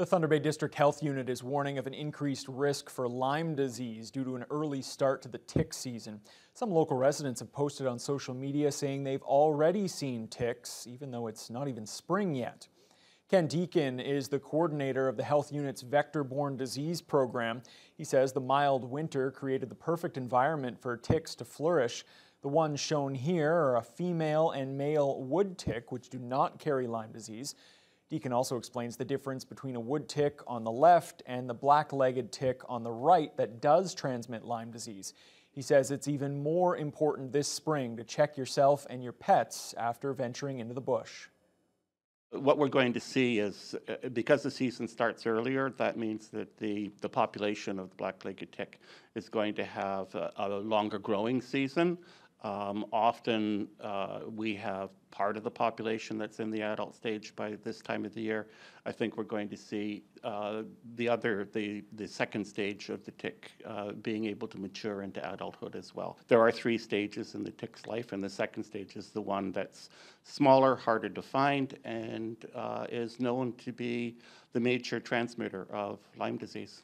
The Thunder Bay District Health Unit is warning of an increased risk for Lyme disease due to an early start to the tick season. Some local residents have posted on social media saying they've already seen ticks, even though it's not even spring yet. Ken Deacon is the coordinator of the health unit's vector-borne disease program. He says the mild winter created the perfect environment for ticks to flourish. The ones shown here are a female and male wood tick, which do not carry Lyme disease. Deacon also explains the difference between a wood tick on the left and the black-legged tick on the right that does transmit Lyme disease. He says it's even more important this spring to check yourself and your pets after venturing into the bush. What we're going to see is, uh, because the season starts earlier, that means that the, the population of the black-legged tick is going to have a, a longer growing season. Um, often uh, we have part of the population that's in the adult stage by this time of the year. I think we're going to see uh, the other, the, the second stage of the tick uh, being able to mature into adulthood as well. There are three stages in the tick's life, and the second stage is the one that's smaller, harder to find, and uh, is known to be the major transmitter of Lyme disease.